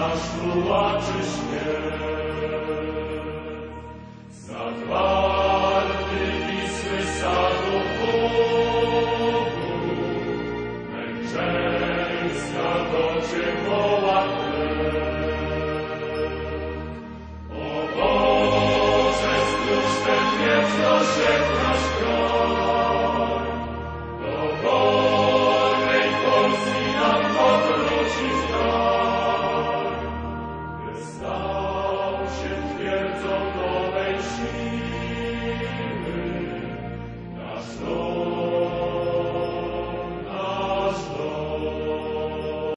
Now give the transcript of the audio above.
nasz tułaczy śpiew. Zadwarty Wisły sadu Bogu, męczeńska do O Boże, ten wieczno się so